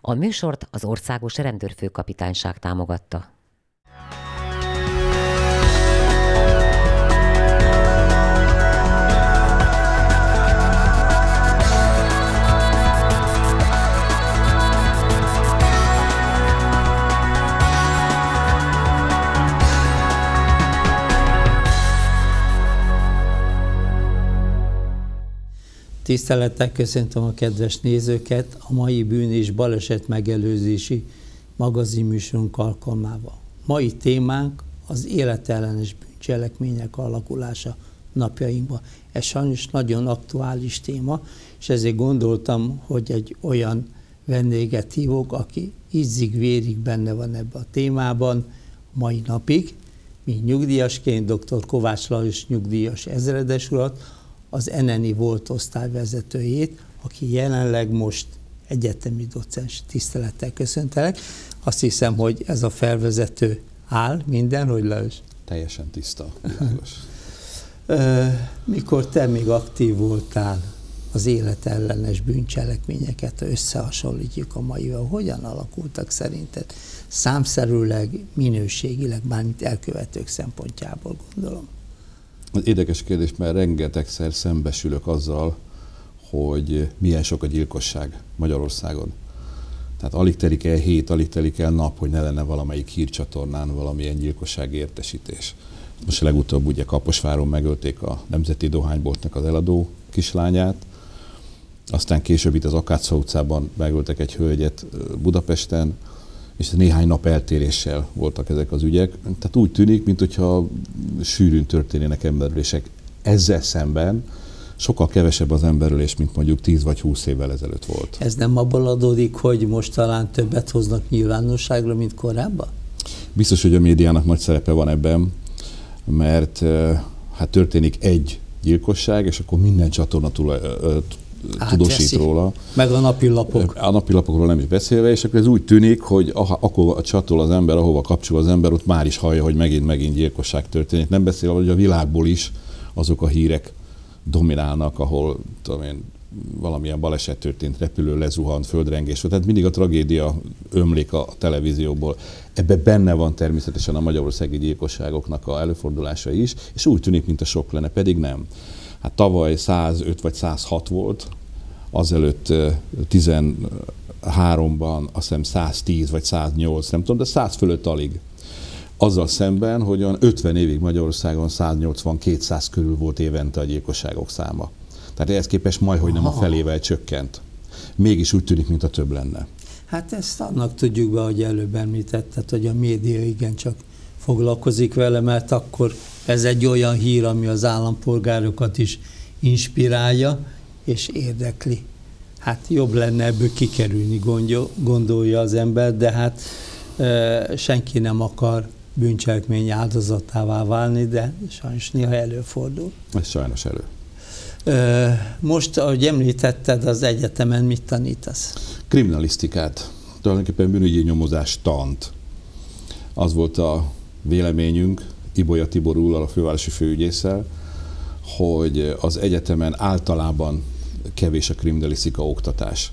A műsort az Országos Rendőrfőkapitányság támogatta. Tisztelettel köszöntöm a kedves nézőket a mai bűn és baleset megelőzési magazinműsorunk alkalmával. Mai témánk az életellenes bűncselekmények alakulása napjainkban. Ez sajnos nagyon aktuális téma, és ezért gondoltam, hogy egy olyan vendéget hívok, aki ízig-vérig benne van ebbe a témában mai napig, mint nyugdíjasként dr. Kovács Lajos nyugdíjas ezredes urat, az NNI volt osztályvezetőjét, aki jelenleg most egyetemi docens tisztelettel köszöntelek. Azt hiszem, hogy ez a felvezető áll minden, hogy leüs. Teljesen tiszta, világos. Mikor te még aktív voltál az életellenes bűncselekményeket, ha összehasonlítjuk a maival, hogyan alakultak szerinted? Számszerűleg, minőségileg, mármint elkövetők szempontjából gondolom. Az érdekes kérdés, mert rengetegszer szembesülök azzal, hogy milyen sok a gyilkosság Magyarországon. Tehát alig telik el hét, alig telik el nap, hogy ne lenne valamelyik hírcsatornán valamilyen gyilkossági értesítés. Most legutóbb ugye Kaposváron megölték a Nemzeti Dohányboltnak az eladó kislányát, aztán később itt az Akácsa utcában megöltek egy hölgyet Budapesten, és néhány nap eltéréssel voltak ezek az ügyek. Tehát úgy tűnik, mintha sűrűn történének emberülések. Ezzel szemben sokkal kevesebb az emberülés, mint mondjuk 10 vagy 20 évvel ezelőtt volt. Ez nem abból adódik, hogy most talán többet hoznak nyilvánosságra, mint korábban? Biztos, hogy a médiának nagy szerepe van ebben, mert hát történik egy gyilkosság, és akkor minden csatorna tudósít róla. Meg a napilapok. A napilapokról nem is beszélve, és akkor ez úgy tűnik, hogy akkor csatol az ember, ahova kapcsol az ember, ott már is hallja, hogy megint-megint gyilkosság történik. Nem beszélve, hogy a világból is azok a hírek dominálnak, ahol tudom én, valamilyen baleset történt, repülő lezuhant, földrengés, tehát mindig a tragédia ömlik a televízióból. Ebbe benne van természetesen a magyarországi gyilkosságoknak a előfordulása is, és úgy tűnik, mint a sok lenne, pedig nem. Hát tavaly 105 vagy 106 volt, azelőtt 13-ban azt hiszem 110 vagy 108, nem tudom, de 100 fölött alig. Azzal szemben, hogy olyan 50 évig Magyarországon 180-200 körül volt évente a gyilkosságok száma. Tehát ehhez képest majd, hogy nem a felével csökkent. Mégis úgy tűnik, mint a több lenne. Hát ezt annak tudjuk be, hogy előbb említetted, hogy a média igencsak foglalkozik vele, mert akkor ez egy olyan hír, ami az állampolgárokat is inspirálja és érdekli. Hát jobb lenne ebből kikerülni, gondolja az ember, de hát senki nem akar bűncselekmény áldozatává válni, de sajnos néha előfordul. Ez sajnos elő. Most, ahogy említetted, az egyetemen mit tanítasz? Kriminalisztikát, tulajdonképpen bűnügyi nyomozás tant. Az volt a véleményünk, Ibolya Tibor úrral, a fővárosi főügyésszel, hogy az egyetemen általában kevés a kriminalisztika oktatás.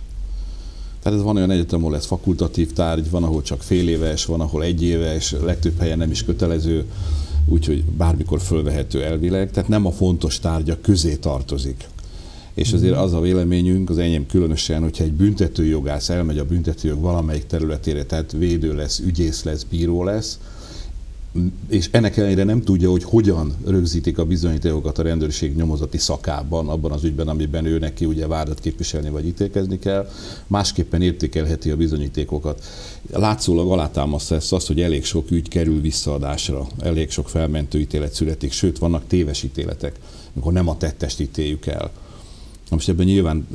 Tehát ez van olyan egyetem, ahol ez fakultatív tárgy, van, ahol csak fél éves, van, ahol egy éves, legtöbb helyen nem is kötelező, úgyhogy bármikor fölvehető elvileg, tehát nem a fontos tárgyak közé tartozik. És azért az a véleményünk, az enyém különösen, hogyha egy büntetőjogász elmegy a büntetőjog valamelyik területére, tehát védő lesz, ügyész lesz, bíró lesz, és ennek ellenére nem tudja, hogy hogyan rögzítik a bizonyítékokat a rendőrség nyomozati szakában, abban az ügyben, amiben ő neki ugye vádat képviselni vagy ítélkezni kell, másképpen értékelheti a bizonyítékokat. Látszólag alátámasztja ezt azt, hogy elég sok ügy kerül visszaadásra, elég sok felmentő ítélet születik, sőt, vannak téves ítéletek, amikor nem a tettest ítéljük el. Na most ebben nyilván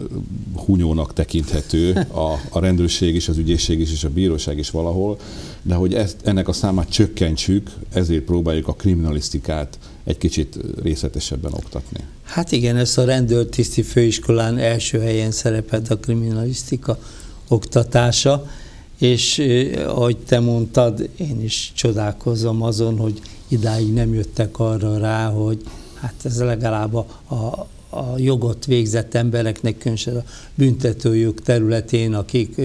hunyónak tekinthető a, a rendőrség is, az ügyészség is, és a bíróság is valahol, de hogy ezt, ennek a számát csökkentsük, ezért próbáljuk a kriminalisztikát egy kicsit részletesebben oktatni. Hát igen, ez a rendőrtiszti főiskolán első helyen szerepelt a kriminalisztika oktatása, és ahogy te mondtad, én is csodálkozom azon, hogy idáig nem jöttek arra rá, hogy hát ez legalább a, a a jogot végzett embereknek, különösen a büntetőjog területén, akik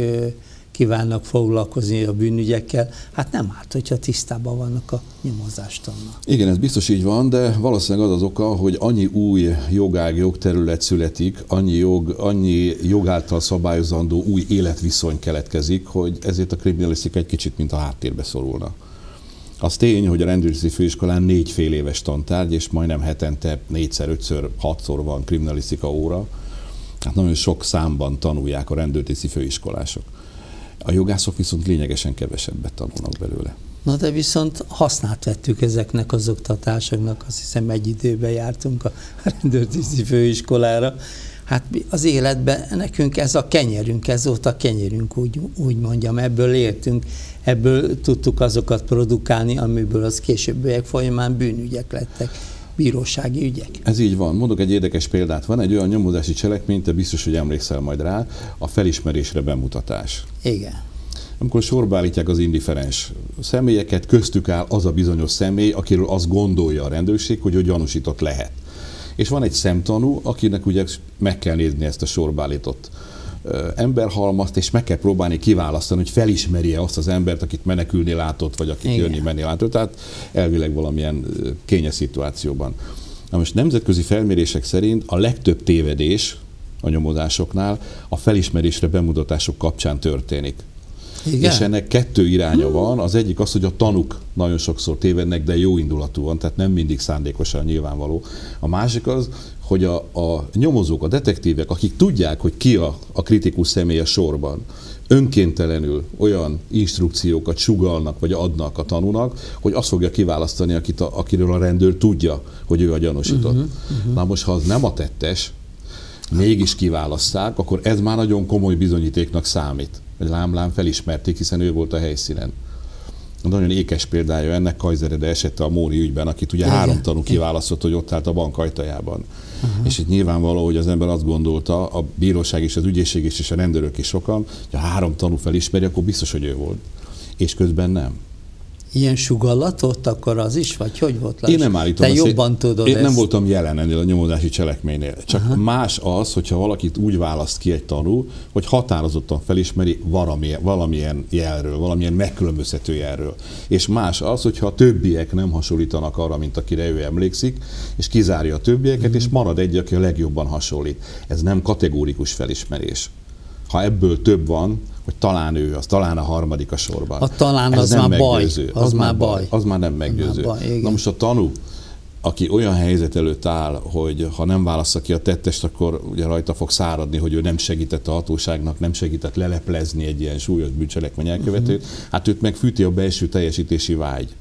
kívánnak foglalkozni a bűnügyekkel, hát nem árt, hogyha tisztában vannak a nyomozástannal. Igen, ez biztos így van, de valószínűleg az az oka, hogy annyi új jogág, jogterület születik, annyi, jog, annyi jogáltal szabályozandó új életviszony keletkezik, hogy ezért a kriminalisztika egy kicsit mint a háttérbe szorulna. Az tény, hogy a rendőrészi főiskolán négy fél éves tantárgy, és majdnem hetente négyszer, ötször, hatszor van kriminalisztika óra. Hát nagyon sok számban tanulják a rendőrtiszi főiskolások. A jogászok viszont lényegesen kevesebbet tanulnak belőle. Na de viszont hasznát vettük ezeknek az oktatásoknak, azt hiszem egy időben jártunk a rendőrtiszi főiskolára. Hát az életben nekünk ez a kenyerünk, ez volt a kenyerünk, úgy, úgy mondjam, ebből éltünk, ebből tudtuk azokat produkálni, amiből az későbbiek folyamán bűnügyek lettek bírósági ügyek. Ez így van. Mondok egy érdekes példát. Van egy olyan nyomozási cselekmény, te biztos, hogy emlékszel majd rá, a felismerésre bemutatás. Igen. Amikor sorba állítják az indiferens személyeket, köztük áll az a bizonyos személy, akiről azt gondolja a rendőrség, hogy ő gyanúsított lehet. És van egy szemtanú, akinek ugye meg kell nézni ezt a sorba állított emberhalmazt, és meg kell próbálni kiválasztani, hogy felismerje azt az embert, akit menekülni látott, vagy akit Igen. jönni menni látott. Tehát elvileg valamilyen kényes szituációban. Na most nemzetközi felmérések szerint a legtöbb tévedés a nyomozásoknál a felismerésre bemutatások kapcsán történik. Igen? És ennek kettő iránya van. Az egyik az, hogy a tanuk nagyon sokszor tévednek, de jó indulatúan, tehát nem mindig szándékosan nyilvánvaló. A másik az, hogy a, a nyomozók, a detektívek, akik tudják, hogy ki a, a kritikus személy a sorban, önkéntelenül olyan instrukciókat sugalnak, vagy adnak a tanúnak, hogy azt fogja kiválasztani, akit a, akiről a rendőr tudja, hogy ő a gyanúsított. Uh-huh, uh-huh. Na most, ha az nem a tettes, mégis kiválaszták, akkor ez már nagyon komoly bizonyítéknak számít. Hogy lám-lám felismerték, hiszen ő volt a helyszínen. Nagyon ékes példája ennek Kajzerede esete a Móri ügyben, akit ugye Igen. három tanú kiválasztott, hogy ott állt a bank ajtajában. Uh-huh. És itt nyilvánvaló, hogy az ember azt gondolta, a bíróság és az ügyészség is, és a rendőrök is sokan, hogy ha három tanú felismeri, akkor biztos, hogy ő volt. És közben nem ilyen sugallatot, akkor az is, vagy hogy volt? Lás? Én nem állítom. Te jobban én, tudod Én ezt. nem voltam jelen ennél a nyomozási cselekménynél. Csak Aha. más az, hogyha valakit úgy választ ki egy tanú, hogy határozottan felismeri valamilyen, valamilyen jelről, valamilyen megkülönböztető jelről. És más az, hogyha a többiek nem hasonlítanak arra, mint akire ő emlékszik, és kizárja a többieket, uh-huh. és marad egy, aki a legjobban hasonlít. Ez nem kategórikus felismerés. Ha ebből több van, hogy talán ő az, talán a harmadik a sorban. A talán Ez az nem már meggyőző. baj. Az, az már baj. baj. Az már nem meggyőző. Már baj, Na most a tanú, aki olyan helyzet előtt áll, hogy ha nem válassza ki a tettest, akkor ugye rajta fog száradni, hogy ő nem segített a hatóságnak, nem segített leleplezni egy ilyen súlyos bűncselekmény elkövetőt, uh-huh. hát őt megfűti a belső teljesítési vágy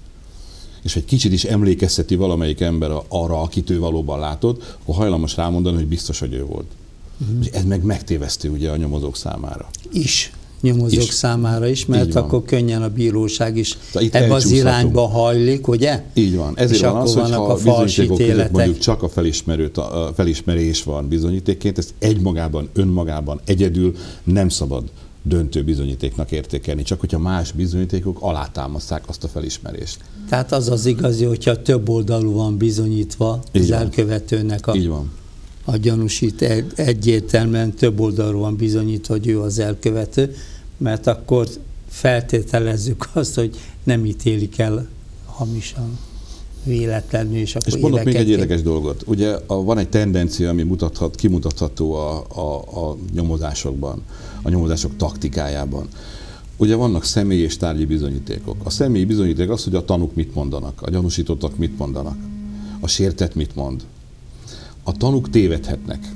és egy kicsit is emlékezteti valamelyik ember arra, akit ő valóban látott, akkor hajlamos rámondani, hogy biztos, hogy ő volt. Uh-huh. Ez meg megtévesztő ugye a nyomozók számára. Is nyomozók is. számára is, mert akkor könnyen a bíróság is ebbe az irányba hajlik, ugye? Így van. Ezért és van az, hogy ha a bizonyítékok között mondjuk csak a, felismerő, a felismerés van bizonyítékként, ezt egymagában, önmagában, egyedül nem szabad döntő bizonyítéknak értékelni, csak hogyha más bizonyítékok alátámaszták azt a felismerést. Tehát az az igazi, hogyha több oldalú van bizonyítva Így az van. elkövetőnek a Így van a gyanúsít egyértelműen több oldalról van bizonyítva, hogy ő az elkövető, mert akkor feltételezzük azt, hogy nem ítélik el hamisan véletlenül, és akkor És mondok még egy érdekes dolgot. Ugye a, van egy tendencia, ami mutathat, kimutatható a, a, a nyomozásokban, a nyomozások taktikájában. Ugye vannak személyi és tárgyi bizonyítékok. A személyi bizonyíték az, hogy a tanúk mit mondanak, a gyanúsítottak mit mondanak, a sértett mit mond, a tanúk tévedhetnek.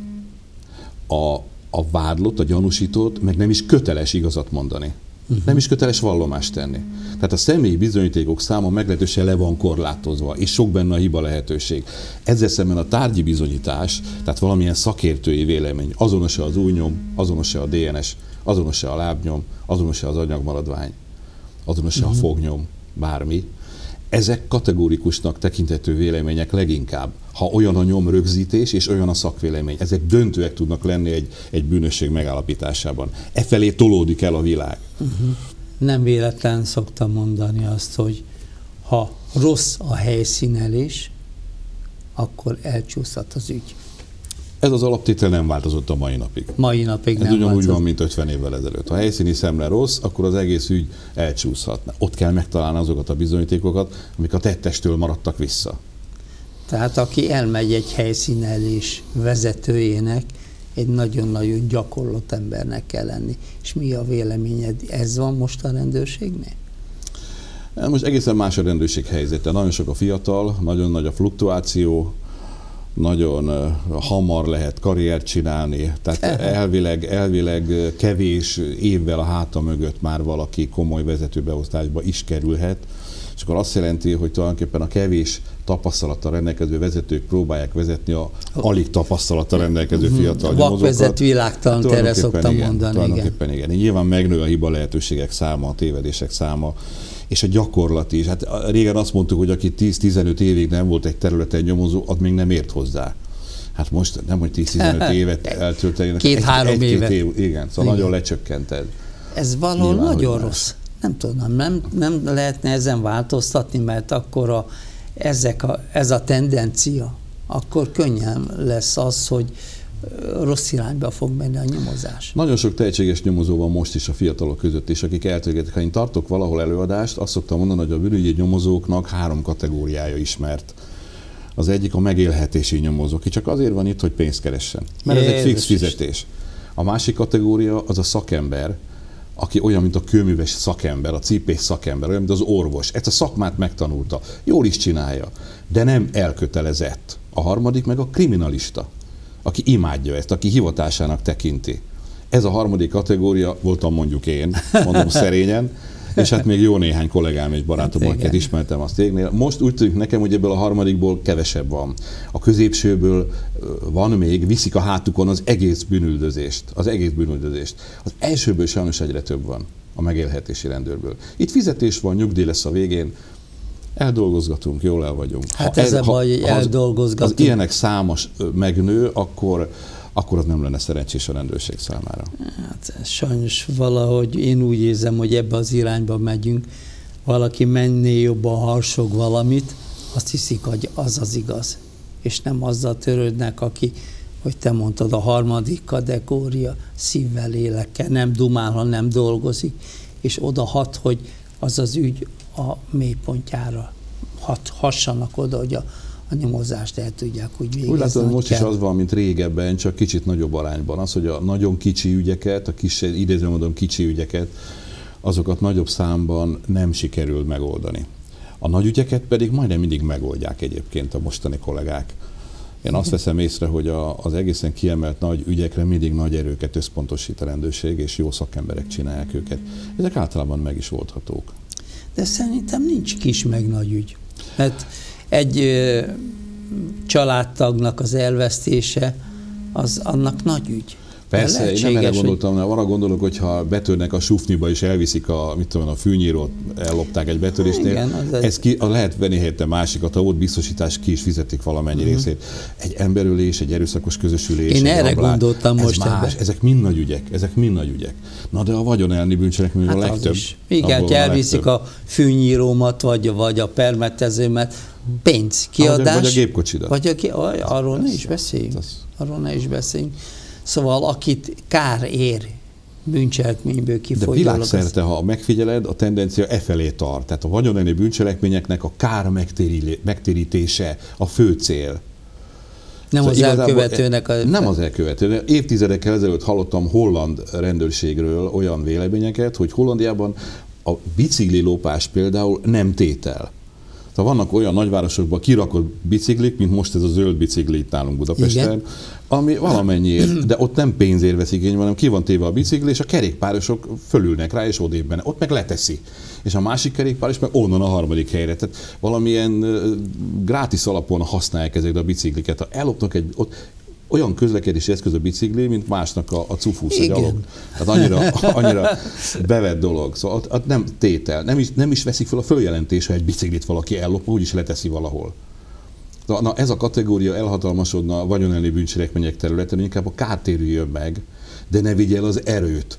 A, a vádlott, a gyanúsított meg nem is köteles igazat mondani. Uh-huh. Nem is köteles vallomást tenni. Tehát a személyi bizonyítékok száma meglehetősen le van korlátozva, és sok benne a hiba lehetőség. Ezzel szemben a tárgyi bizonyítás, tehát valamilyen szakértői vélemény, azonos-e az új nyom, azonos-e a DNS, azonos-e a lábnyom, azonos-e az anyagmaradvány, azonos-e uh-huh. a mhm. fognyom, bármi, ezek kategórikusnak tekintető vélemények leginkább, ha olyan a nyomrögzítés és olyan a szakvélemény. Ezek döntőek tudnak lenni egy, egy bűnösség megállapításában. E felé tolódik el a világ. Uh-huh. Nem véletlen szoktam mondani azt, hogy ha rossz a helyszínelés, akkor elcsúszhat az ügy. Ez az alaptétel nem változott a mai napig. Mai napig Ez nem ugyanúgy változott. van, mint 50 évvel ezelőtt. Ha a helyszíni szemle rossz, akkor az egész ügy elcsúszhat. Ott kell megtalálni azokat a bizonyítékokat, amik a tettestől maradtak vissza. Tehát aki elmegy egy helyszínelés vezetőjének, egy nagyon-nagyon gyakorlott embernek kell lenni. És mi a véleményed? Ez van most a rendőrségnél? Most egészen más a rendőrség helyzete. Nagyon sok a fiatal, nagyon nagy a fluktuáció, nagyon hamar lehet karriert csinálni, tehát elvileg, elvileg kevés évvel a háta mögött már valaki komoly vezetőbeosztásba is kerülhet, és akkor azt jelenti, hogy tulajdonképpen a kevés tapasztalattal rendelkező vezetők próbálják vezetni a alig tapasztalattal rendelkező fiatal Vakvezet világtalan, erre Tulajdonképpen szoktam igen, mondani. Igen. Tulajdonképpen igen. Nyilván megnő a hiba lehetőségek száma, a tévedések száma, és a gyakorlat is. Hát régen azt mondtuk, hogy aki 10-15 évig nem volt egy területen nyomozó, az még nem ért hozzá. Hát most nem, hogy 10-15 évet eltölteni. Két-három egy, évet. Év, igen, szóval Igen. nagyon lecsökkented. Ez valahol Nyilván, nagyon rossz. Nem tudom, nem, nem lehetne ezen változtatni, mert akkor a, ezek a, ez a tendencia, akkor könnyen lesz az, hogy rossz irányba fog menni a nyomozás. Nagyon sok tehetséges nyomozó van most is a fiatalok között, és akik eltögetik. Ha én tartok valahol előadást, azt szoktam mondani, hogy a bűnügyi nyomozóknak három kategóriája ismert. Az egyik a megélhetési nyomozó, aki csak azért van itt, hogy pénzt keressen. Mert ez egy fix Jézus fizetés. A másik kategória az a szakember, aki olyan, mint a kőműves szakember, a cipés szakember, olyan, mint az orvos. Ezt a szakmát megtanulta, jól is csinálja, de nem elkötelezett. A harmadik meg a kriminalista, aki imádja ezt, aki hivatásának tekinti. Ez a harmadik kategória voltam mondjuk én, mondom szerényen, és hát még jó néhány kollégám és barátom, Hát akiket ismertem a cégnél. Most úgy tűnik nekem, hogy ebből a harmadikból kevesebb van. A középsőből van még, viszik a hátukon az egész bűnüldözést. Az egész bűnüldözést. Az elsőből sajnos egyre több van a megélhetési rendőrből. Itt fizetés van, nyugdíj lesz a végén, eldolgozgatunk, jól el vagyunk. Hát ez a baj, hogy ha az- eldolgozgatunk. Az ilyenek számos megnő, akkor, akkor az nem lenne szerencsés a rendőrség számára. Hát sajnos valahogy én úgy érzem, hogy ebbe az irányba megyünk. Valaki menné jobban harsog valamit, azt hiszik, hogy az az igaz. És nem azzal törődnek, aki, hogy te mondtad, a harmadik kategória szívvel, lélekkel, nem dumál, hanem dolgozik, és oda hat, hogy az az ügy a mélypontjára hat, hassanak oda, hogy a, a nyomozást el tudják úgy végezni. Úgy látom, hogy most is kell. az van, mint régebben, csak kicsit nagyobb arányban. Az, hogy a nagyon kicsi ügyeket, a kis, idézően mondom kicsi ügyeket, azokat nagyobb számban nem sikerül megoldani. A nagy ügyeket pedig majdnem mindig megoldják egyébként a mostani kollégák. Én azt veszem észre, hogy a, az egészen kiemelt nagy ügyekre mindig nagy erőket összpontosít a rendőrség, és jó szakemberek csinálják őket. Ezek általában meg is oldhatók. De szerintem nincs kis meg nagy ügy. Mert egy családtagnak az elvesztése, az annak nagy ügy. Persze, én nem erre hogy- gondoltam, hanem arra gondolok, hogy ha betörnek a sufniba és elviszik a, mit tudom, a fűnyírót, ellopták egy betörésnél, Igen, az egy- ez ki, a lehet venni helyette másikat, ha ott biztosítás ki is fizetik valamennyi uh-huh. részét. Egy emberölés, egy erőszakos közösülés. Én egy erre rablás, gondoltam ez most más, ebbe. ezek mind nagy ügyek, ezek mind nagy ügyek. Na de a vagyonelni bűncselekmény Hát a legtöbb. Igen, ha a elviszik a fűnyírómat, vagy, vagy a permetezőmet, pénz, kiadás. vagy a gépkocsidat. Vagy a, ki- arról ne is beszéljünk. Arról ne is beszéljünk. Szóval akit kár ér bűncselekményből De kifolyólag. világszerte, ha megfigyeled, a tendencia e felé tart. Tehát a vagyonelni bűncselekményeknek a kár megtérítése a fő cél. nem Szóval az elkövetőnek a... Nem az elkövető. Évtizedekkel ezelőtt hallottam holland rendőrségről olyan véleményeket, hogy Hollandiában a bicikli lopás például nem tétel. Tehát vannak olyan nagyvárosokban kirakott biciklik, mint most ez a zöld bicikli itt nálunk Budapesten, Igen. ami valamennyiért, de ott nem pénzért vesz igénybe, hanem ki van téve a bicikli, és a kerékpárosok fölülnek rá, és odébb benne. Ott meg leteszi. És a másik kerékpáros meg onnan a harmadik helyre. Tehát valamilyen grátis alapon használják ezeket a bicikliket. Ha ellopnak egy, ott olyan közlekedési eszköz a bicikli, mint másnak a, a cufusz, a gyalog. Tehát annyira, annyira bevett dolog. Szóval ott, ott nem tétel. Nem is, nem is veszik fel a följelentés, ha egy biciklit valaki ellop, úgyis leteszi valahol. Na, na ez a kategória elhatalmasodna a vagyonelni bűncselekmények területen, inkább a kártérüljön meg, de ne vigye el az erőt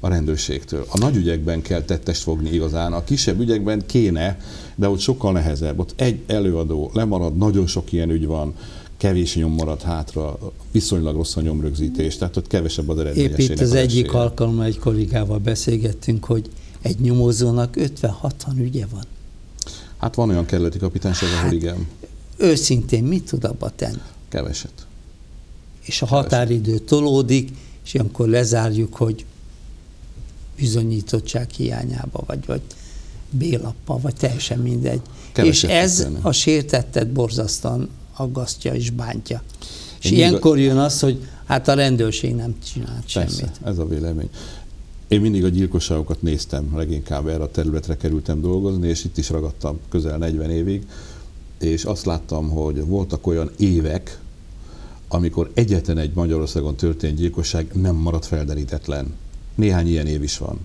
a rendőrségtől. A nagy ügyekben kell tettest fogni igazán, a kisebb ügyekben kéne, de ott sokkal nehezebb. Ott egy előadó lemarad, nagyon sok ilyen ügy van, kevés nyom maradt hátra, viszonylag rossz a nyomrögzítés, tehát ott kevesebb az eredményességnek Épp itt az egyik esélye. alkalommal egy kollégával beszélgettünk, hogy egy nyomozónak 50-60 ügye van. Hát van olyan kerületi kapitányság, ahol Hát- igen, Őszintén mit tud abba tenni? keveset. És a határidő tolódik, és ilyenkor lezárjuk, hogy bizonyítottság hiányába, vagy, vagy B-lappal, vagy teljesen mindegy. Keveset és ez tenni. a sértettet borzasztóan aggasztja és bántja. És Én mindig ilyenkor jön az, hogy hát a rendőrség nem csinált Persze, semmit. ez a vélemény. Én mindig a gyilkosságokat néztem, leginkább erre a területre kerültem dolgozni, és itt is ragadtam közel 40 évig, és azt láttam, hogy voltak olyan évek, amikor egyetlen egy Magyarországon történt gyilkosság nem maradt felderítetlen. Néhány ilyen év is van.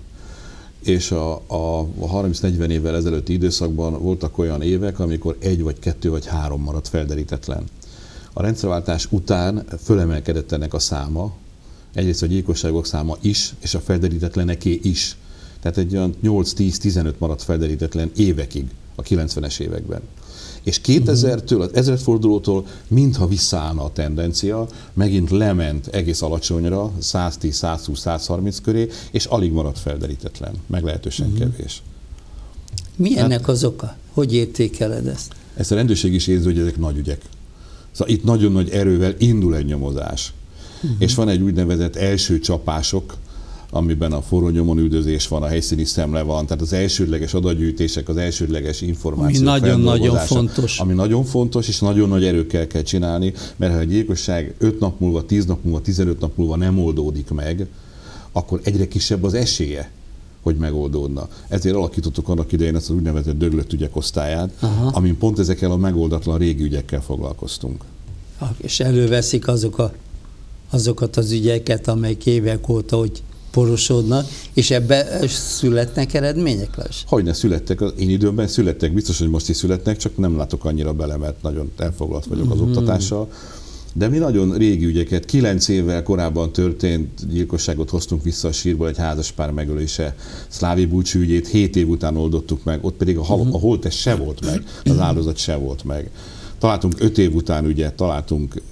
És a, a, a 30-40 évvel ezelőtti időszakban voltak olyan évek, amikor egy vagy kettő vagy három maradt felderítetlen. A rendszerváltás után fölemelkedett ennek a száma, egyrészt a gyilkosságok száma is, és a felderítetleneké is. Tehát egy olyan 8-10-15 maradt felderítetlen évekig, a 90-es években. És 2000-től, az ezredfordulótól mintha visszaállna a tendencia, megint lement egész alacsonyra, 110-120-130 köré, és alig maradt felderítetlen, meglehetősen uh-huh. kevés. Mi Hát- ennek az oka? Hogy értékeled ezt? Ezt a rendőrség is érzi, hogy ezek nagy ügyek. Szóval itt nagyon nagy erővel indul egy nyomozás. Uh-huh. És van egy úgynevezett első csapások, amiben a forró nyomon üldözés van, a helyszíni szemle van, tehát az elsődleges adatgyűjtések, az elsődleges információk Ami nagyon-nagyon fontos. Ami nagyon fontos, és nagyon nagy erőkkel kell csinálni, mert ha a gyilkosság 5 nap múlva, 10 nap múlva, 15 nap múlva nem oldódik meg, akkor egyre kisebb az esélye, hogy megoldódna. Ezért alakítottuk annak idején ezt az úgynevezett döglött ügyek osztályát, Aha. amin pont ezekkel a megoldatlan régi ügyekkel foglalkoztunk. És előveszik azok a, azokat az ügyeket, amelyek évek óta, hogy porosodnak, és ebbe születnek eredmények lesz. Hogy ne születtek, az én időmben születtek, biztos, hogy most is születnek, csak nem látok annyira bele, mert nagyon elfoglalt vagyok az oktatással. De mi nagyon régi ügyeket, kilenc évvel korábban történt gyilkosságot hoztunk vissza a sírból, egy házaspár megölése, Szlávi Bulcsú ügyét hét év után oldottuk meg, ott pedig a, hal- a holtest se volt meg, az áldozat se volt meg. Találtunk öt év után ügyet, találtunk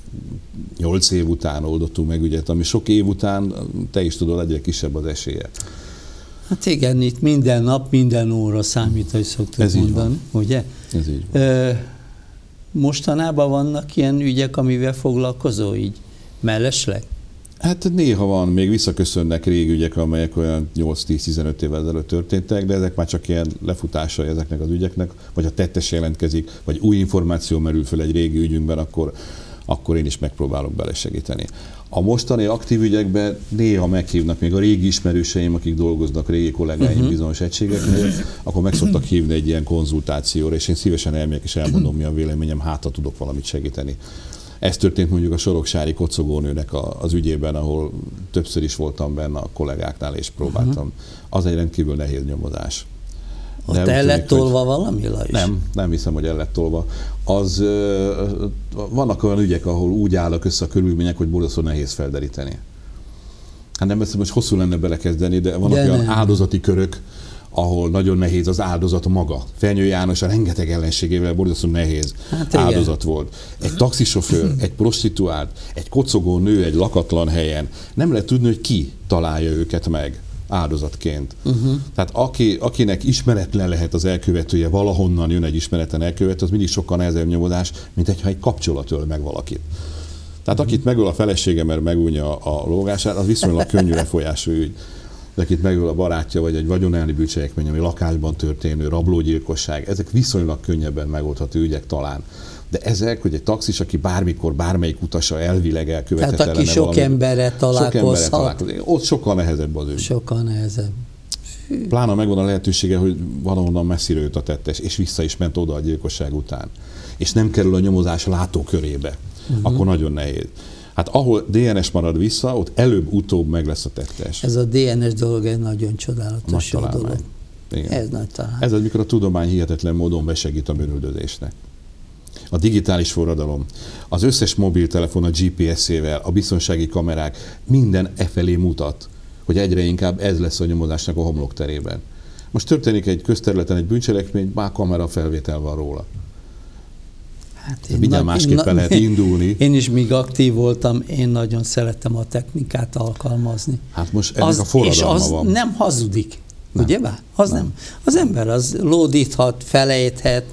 nyolc év után oldottunk meg ügyet, ami sok év után, te is tudod, egyre kisebb az esélye. Hát igen, itt minden nap, minden óra számít, hogy szoktuk Ez mondani, ugye? Ez így van. Ö, mostanában vannak ilyen ügyek, amivel foglalkozó így mellesleg? Hát néha van, még visszaköszönnek régi ügyek, amelyek olyan 8-10-15 évvel ezelőtt történtek, de ezek már csak ilyen lefutásai ezeknek az ügyeknek, vagy ha tettes jelentkezik, vagy új információ merül föl egy régi ügyünkben, akkor, akkor én is megpróbálok belesegíteni. A mostani aktív ügyekben néha meghívnak még a régi ismerőseim, akik dolgoznak, régi kollégáim uh-huh. bizonyos egységeknél, akkor meg szoktak hívni egy ilyen konzultációra, és én szívesen elmegyek és elmondom, mi a véleményem, hát ha tudok valamit segíteni. Ez történt mondjuk a Soroksári kocogónőnek a, az ügyében, ahol többször is voltam benne a kollégáknál, és próbáltam. Uh-huh. Az egy rendkívül nehéz nyomozás. Ott el tűnik, lett hogy- tolva valami, Lajos? Nem, nem hiszem, hogy el lett tolva. Az, ö, vannak olyan ügyek, ahol úgy állnak össze a körülmények, hogy borzasztó nehéz felderíteni. Hát nem ezt most hosszú lenne belekezdeni, de vannak De olyan nem. áldozati körök, ahol nagyon nehéz az áldozat maga. Fenyő János a rengeteg ellenségével borzasztó nehéz Hát igen. áldozat volt. Egy taxisofőr, egy prostituált, egy kocogó nő egy lakatlan helyen. Nem lehet tudni, hogy ki találja őket meg áldozatként. Uh-huh. Tehát aki, akinek ismeretlen lehet az elkövetője, valahonnan jön egy ismeretlen elkövető, az mindig sokkal nehezebb nyomozás, mint hogyha egy kapcsolat öl meg valakit. Tehát akit megöl a felesége, mert megújja a lógását, az viszonylag könnyű lefolyású ügy. De akit megöl a barátja, vagy egy vagyonelni bűncselekmény, ami lakásban történő rablógyilkosság, ezek viszonylag könnyebben megoldható ügyek talán. De ezek, hogy egy taxis, aki bármikor, bármelyik utasa elvileg elkövetett Tehát aki sok sok emberrel találkozhat. találkozik. Ott sokkal nehezebb az ügy. Sokkal nehezebb. Plána megvan a lehetősége, hogy valahonnan messziről jött a tettes, és vissza is ment oda a gyilkosság után. És nem kerül a nyomozás látókörébe. Uh-huh. Akkor nagyon nehéz. Hát ahol DNS marad vissza, ott előbb-utóbb meg lesz a tettes. Ez a DNS dolog egy nagyon csodálatos Nagy találmány. dolog. Igen. Ez nagy talán. Ez az, mikor a tudomány hihetetlen módon besegít a bűnüldözésnek. A digitális forradalom, az összes mobiltelefon a GPS-ével, a biztonsági kamerák, minden e felé mutat, hogy egyre inkább ez lesz a nyomozásnak a homlokterében. Most történik egy közterületen egy bűncselekmény, már kamera felvétel van róla. Hát én Mindjárt másképpen én, lehet indulni. Én is még aktív voltam, én nagyon szeretem a technikát alkalmazni. Hát most ennek az, a forradalma és az van. nem hazudik, nem. ugye bár? Az nem. nem. Az ember az lódíthat, felejthet,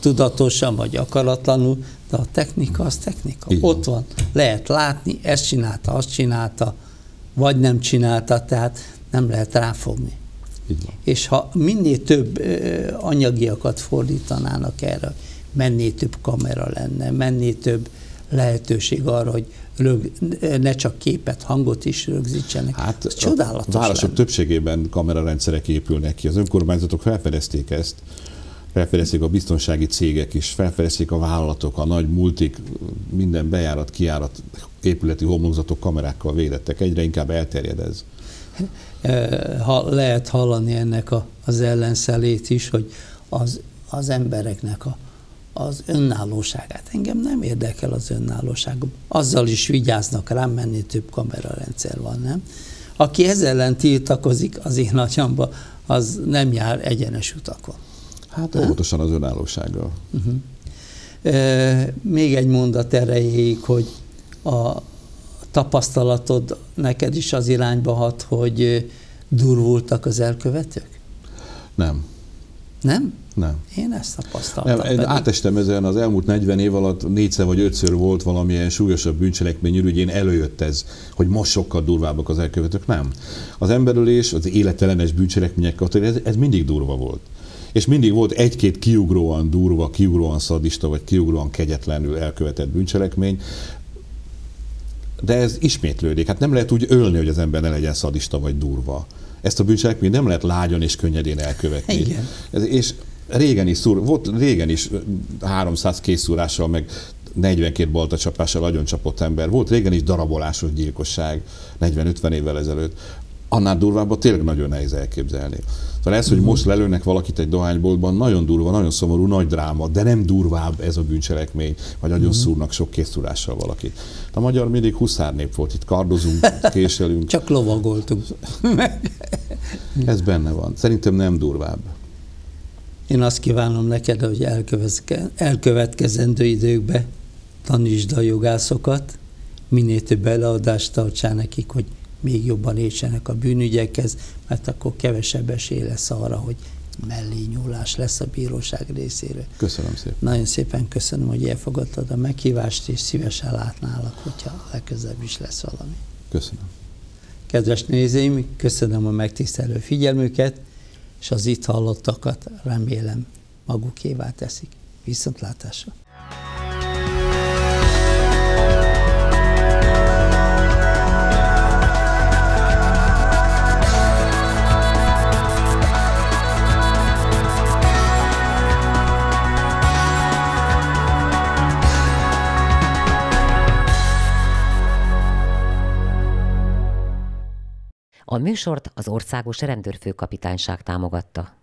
tudatosan vagy akaratlanul, de a technika az technika. Igen. Ott van. Lehet látni, ezt csinálta, azt csinálta, vagy nem csinálta, tehát nem lehet ráfogni. És ha minél több anyagiakat fordítanának erre, menné több kamera lenne, menné több lehetőség arra, hogy rög, ne csak képet, hangot is rögzítsenek. Hát Ez csodálatos A városok lenne. többségében kamerarendszerek épülnek ki. Az önkormányzatok felfedezték ezt, felfedezték a biztonsági cégek is, felfedezték a vállalatok, a nagy multik, minden bejárat, kiárat, épületi homlokzatok kamerákkal védettek. Egyre inkább elterjed ez. Ha lehet hallani ennek a, az ellenszelét is, hogy az, az embereknek a, az önállóságát. Engem nem érdekel az önállóságom. Azzal is vigyáznak rám, menni több kamerarendszer van, nem? Aki ezzel ellen tiltakozik az én atyamba, az nem jár egyenes utakon. Hát óvatosan az önállósággal. Uh-huh. E, még egy mondat erejéig, hogy a tapasztalatod neked is az irányba hat, hogy durvultak az elkövetők? Nem. Nem? Nem. Én ezt tapasztaltam. Nem, pedig. átestem ezen az elmúlt 40 év alatt négyszer vagy ötször volt valamilyen súlyosabb bűncselekmény ürügyén előjött ez, hogy most sokkal durvábbak az elkövetők. Nem. Az emberölés, az életelenes bűncselekmények, ez, ez mindig durva volt. És mindig volt egy-két kiugróan durva, kiugróan szadista, vagy kiugróan kegyetlenül elkövetett bűncselekmény, de ez ismétlődik. Hát nem lehet úgy ölni, hogy az ember ne legyen szadista vagy durva. Ezt a bűncselekményt nem lehet lágyan és könnyedén elkövetni. Igen. Ez, és régen is szúr, volt régen is 300 készúrással, meg 42 baltacsapással agyon csapott ember. Volt régen is darabolásos gyilkosság 40-50 évvel ezelőtt. Annál durvábban tényleg nagyon nehéz elképzelni. Szóval ez, hogy most lelőnek valakit egy dohányboltban, nagyon durva, nagyon szomorú, nagy dráma, de nem durvább ez a bűncselekmény, vagy nagyon uh-huh. szúrnak sok késztulással valakit. A magyar mindig huszár nép volt, itt kardozunk, késelünk. Csak lovagoltunk. ez benne van. Szerintem nem durvább. Én azt kívánom neked, hogy elkövetkezendő időkbe tanítsd a jogászokat, minél több beleadást tartsál nekik, hogy még jobban értsenek a bűnügyekhez, mert akkor kevesebb esély lesz arra, hogy mellé nyúlás lesz a bíróság részéről. Köszönöm szépen. Nagyon szépen köszönöm, hogy elfogadtad a meghívást, és szívesen látnálak, hogyha legközelebb is lesz valami. Köszönöm. Kedves nézőim, köszönöm a megtisztelő figyelmüket, és az itt hallottakat remélem magukévá teszik. Viszontlátásra! A műsort az Országos Rendőrfőkapitányság támogatta.